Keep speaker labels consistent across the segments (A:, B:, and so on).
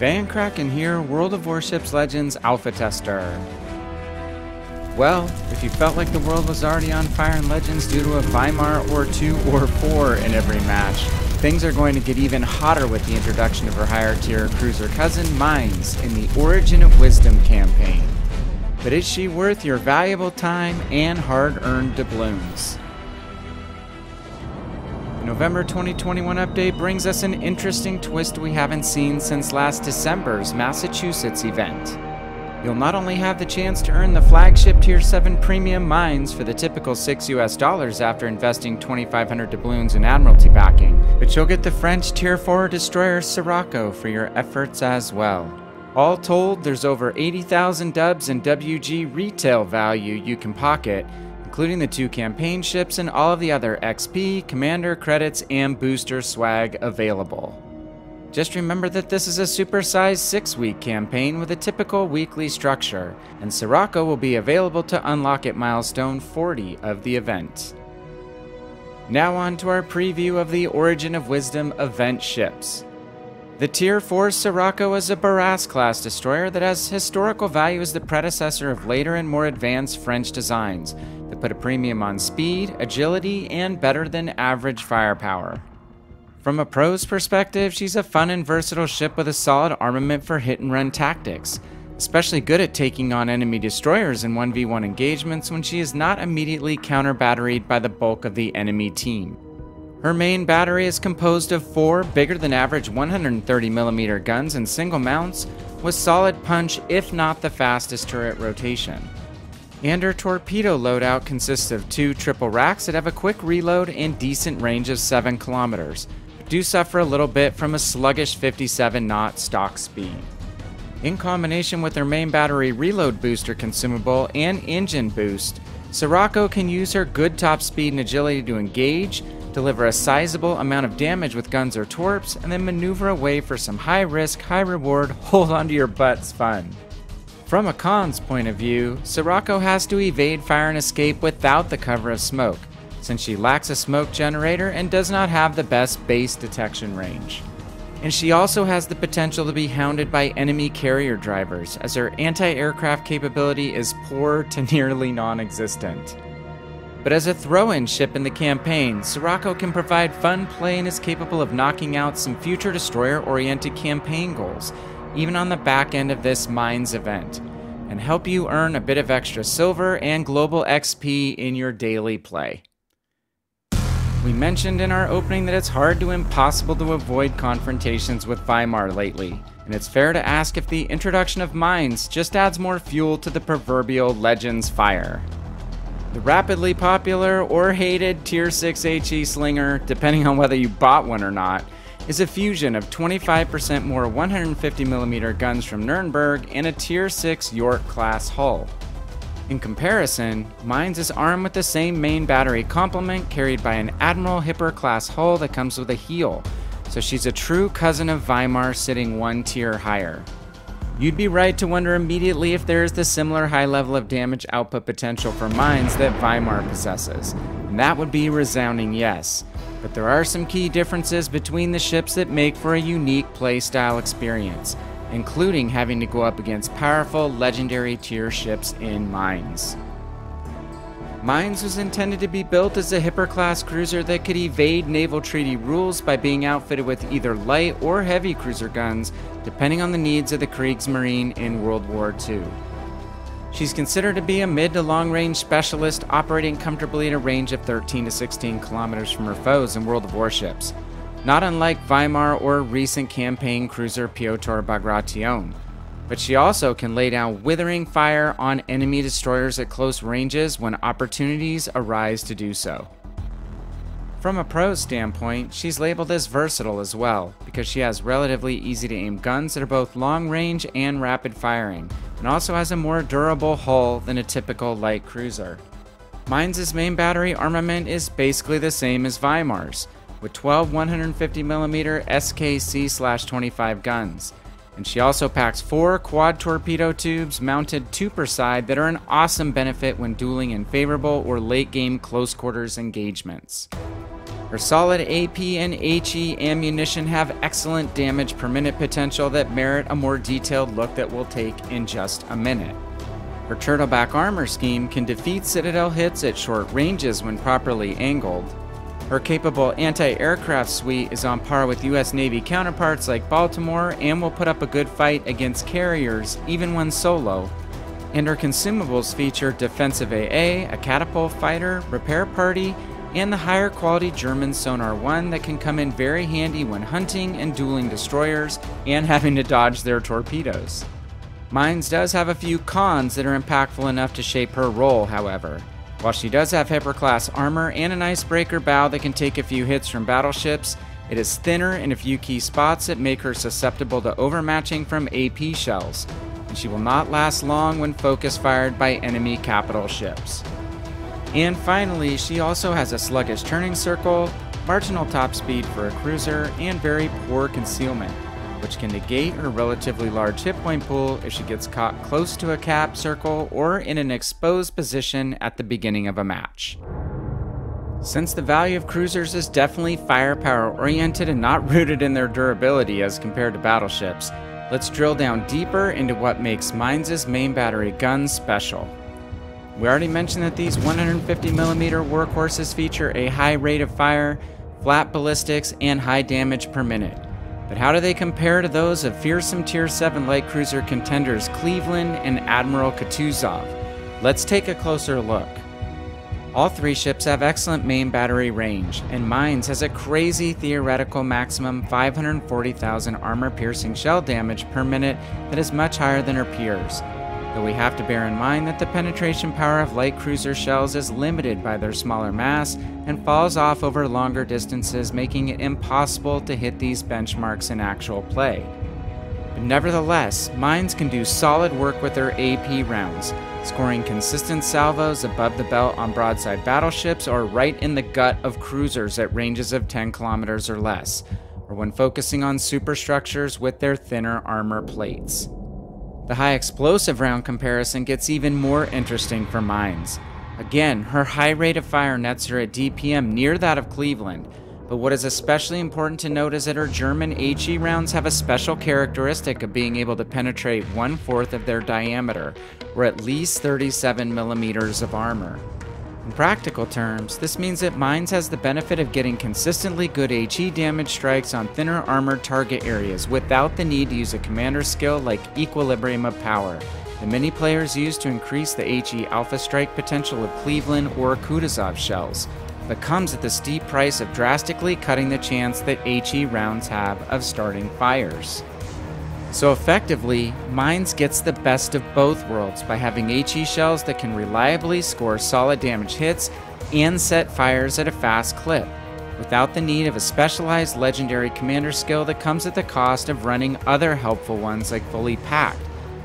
A: VannKraken here, World of Warships Legends Alpha Tester. Well, if you felt like the world was already on fire in Legends due to a Weimar or two or four in every match, things are going to get even hotter with the introduction of her higher tier cruiser cousin, Mainz, in the Origin of Wisdom campaign. But is she worth your valuable time and hard earned doubloons? November 2021 update brings us an interesting twist we haven't seen since last December's Massachusetts event. You'll not only have the chance to earn the flagship Tier 7 premium Mainz for the typical 6 US dollars after investing 2500 doubloons in Admiralty backing, but you'll get the French Tier 4 destroyer Siroco for your efforts as well. All told, there's over 80,000 dubs and WG retail value you can pocket, including the two campaign ships and all of the other XP, commander credits, and booster swag available. Just remember that this is a supersized 6 week campaign with a typical weekly structure, and Siroco will be available to unlock at milestone 40 of the event. Now, on to our preview of the Origin of Wisdom event ships. The Tier 4 Siroco is a Bourrasque class destroyer that has historical value as the predecessor of later and more advanced French designs that put a premium on speed, agility, and better than average firepower. From a pro's perspective, she's a fun and versatile ship with a solid armament for hit and run tactics, especially good at taking on enemy destroyers in 1v1 engagements when she is not immediately counter batteried by the bulk of the enemy team. Her main battery is composed of four bigger than average 130mm guns and single mounts with solid punch, if not the fastest turret rotation. And her torpedo loadout consists of two triple racks that have a quick reload and decent range of 7 kilometers, do suffer a little bit from a sluggish 57 knot stock speed. In combination with her main battery reload booster consumable and engine boost, Siroco can use her good top speed and agility to engage, deliver a sizable amount of damage with guns or torps, and then maneuver away for some high risk, high reward, hold onto your butts fun. From a con's point of view, Siroco has to evade fire and escape without the cover of smoke, since she lacks a smoke generator and does not have the best base detection range. And she also has the potential to be hounded by enemy carrier drivers, as her anti aircraft capability is poor to nearly non existent. But as a throw in ship in the campaign, Siroco can provide fun play and is capable of knocking out some future destroyer oriented campaign goals, even on the back end of this Mainz event, and help you earn a bit of extra silver and global XP in your daily play. We mentioned in our opening that it's hard to impossible to avoid confrontations with Weimar lately, and it's fair to ask if the introduction of Mainz just adds more fuel to the proverbial Legends fire. The rapidly popular or hated Tier 6 HE Slinger, depending on whether you bought one or not, is a fusion of 25% more 150mm guns from Nuremberg and a Tier 6 York class hull. In comparison, Mainz is armed with the same main battery complement carried by an Admiral Hipper class hull that comes with a heel, so she's a true cousin of Weimar sitting one tier higher. You'd be right to wonder immediately if there is the similar high level of damage output potential for Mainz that Weimar possesses, and that would be resounding yes. But there are some key differences between the ships that make for a unique playstyle experience, including having to go up against powerful legendary tier ships in Mainz. Mainz was intended to be built as a Hipper class cruiser that could evade naval treaty rules by being outfitted with either light or heavy cruiser guns, depending on the needs of the Kriegsmarine in World War II. She's considered to be a mid to long range specialist operating comfortably at a range of 13 to 16 kilometers from her foes in World of Warships, not unlike Weimar or recent campaign cruiser Piotr Bagration. But she also can lay down withering fire on enemy destroyers at close ranges when opportunities arise to do so. From a pro standpoint, she's labeled as versatile as well, because she has relatively easy to aim guns that are both long range and rapid firing, and also has a more durable hull than a typical light cruiser. Mainz' main battery armament is basically the same as Weimar's, with 12 150mm SKC 25 guns. And she also packs four quad torpedo tubes mounted two per side that are an awesome benefit when dueling in favorable or late game close quarters engagements. Her solid AP and HE ammunition have excellent damage per minute potential that merit a more detailed look that we'll take in just a minute. Her turtleback armor scheme can defeat Citadel hits at short ranges when properly angled. Her capable anti aircraft suite is on par with US Navy counterparts like Baltimore and will put up a good fight against carriers even when solo. And her consumables feature defensive AA, a catapult fighter, repair party, and the higher quality German Sonar 1 that can come in very handy when hunting and dueling destroyers and having to dodge their torpedoes. Mainz does have a few cons that are impactful enough to shape her role, however. While she does have Hipper class armor and an icebreaker bow that can take a few hits from battleships, it is thinner in a few key spots that make her susceptible to overmatching from AP shells, and she will not last long when focus fired by enemy capital ships. And finally, she also has a sluggish turning circle, marginal top speed for a cruiser, and very poor concealment which can negate her relatively large hit point pool if she gets caught close to a cap circle or in an exposed position at the beginning of a match. Since the value of cruisers is definitely firepower oriented and not rooted in their durability as compared to battleships, let's drill down deeper into what makes Mainz' main battery guns special. We already mentioned that these 150mm workhorses feature a high rate of fire, flat ballistics, and high damage per minute. But how do they compare to those of fearsome Tier 7 light cruiser contenders Cleveland and Admiral Kutuzov? Let's take a closer look. All three ships have excellent main battery range, and Mainz has a crazy theoretical maximum 540,000 armor piercing shell damage per minute that is much higher than her peers though we have to bear in mind that the penetration power of light cruiser shells is limited by their smaller mass and falls off over longer distances, making it impossible to hit these benchmarks in actual play. But nevertheless, Mainz can do solid work with their AP rounds, scoring consistent salvos above the belt on broadside battleships or right in the gut of cruisers at ranges of 10 kilometers or less, or when focusing on superstructures with their thinner armor plates. The high explosive round comparison gets even more interesting for Mainz. Again, her high rate of fire nets her at DPM near that of Cleveland, but what is especially important to note is that her German HE rounds have a special characteristic of being able to penetrate one fourth of their diameter, or at least 37 millimeters of armor. In practical terms, this means that Mainz has the benefit of getting consistently good HE damage strikes on thinner armored target areas without the need to use a commander skill like Equilibrium of Power, that many players use to increase the HE alpha strike potential of Cleveland or Kutuzov shells, but comes at the steep price of drastically cutting the chance that HE rounds have of starting fires. So effectively, Mainz gets the best of both worlds by having HE shells that can reliably score solid damage hits and set fires at a fast clip, without the need of a specialized legendary commander skill that comes at the cost of running other helpful ones like Fully Packed,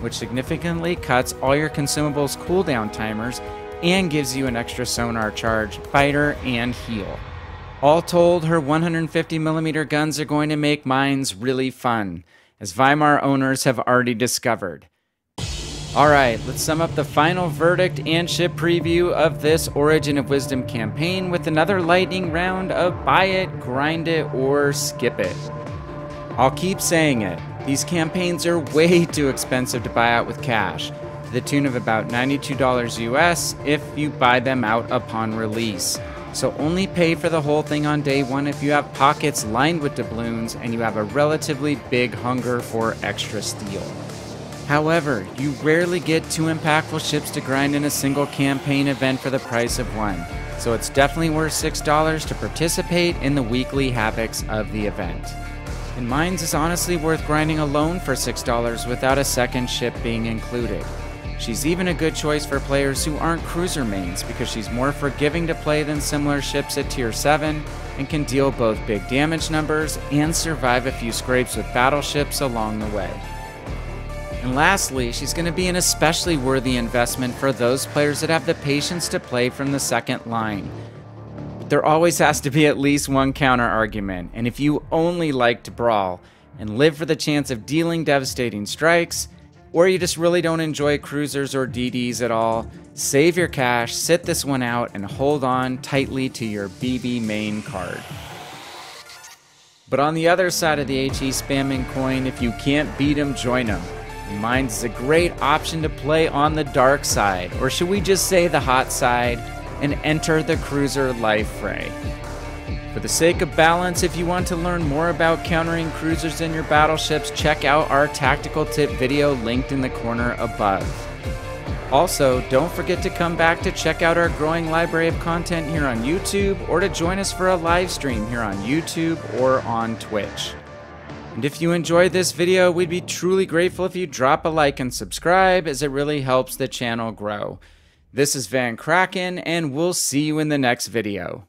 A: which significantly cuts all your consumables cooldown timers and gives you an extra sonar charge, fighter, and heal. All told, her 150mm guns are going to make Mainz really fun as Weimar owners have already discovered. Alright, let's sum up the final verdict and ship preview of this Origin of Wisdom campaign with another lightning round of buy it, grind it, or skip it. I'll keep saying it, these campaigns are way too expensive to buy out with cash, to the tune of about $92 US if you buy them out upon release. So only pay for the whole thing on day one if you have pockets lined with doubloons and you have a relatively big hunger for extra steel. However, you rarely get two impactful ships to grind in a single campaign event for the price of one, so it's definitely worth $6 to participate in the weekly havocs of the event. And Mainz is honestly worth grinding alone for $6 without a second ship being included. She's even a good choice for players who aren't cruiser mains because she's more forgiving to play than similar ships at tier 7 and can deal both big damage numbers and survive a few scrapes with battleships along the way. And lastly, she's going to be an especially worthy investment for those players that have the patience to play from the second line. But there always has to be at least one counter argument, and if you only like to brawl and live for the chance of dealing devastating strikes, or you just really don't enjoy cruisers or DDs at all, save your cash, sit this one out, and hold on tightly to your BB main card. But on the other side of the HE spamming coin, if you can't beat them, join them. Mainz is a great option to play on the dark side, or should we just say the hot side, and enter the cruiser life fray. For the sake of balance, if you want to learn more about countering cruisers in your battleships, check out our tactical tip video linked in the corner above. Also, don't forget to come back to check out our growing library of content here on YouTube or to join us for a live stream here on YouTube or on Twitch. And if you enjoyed this video, we'd be truly grateful if you drop a like and subscribe as it really helps the channel grow. This is VannKraken, and we'll see you in the next video.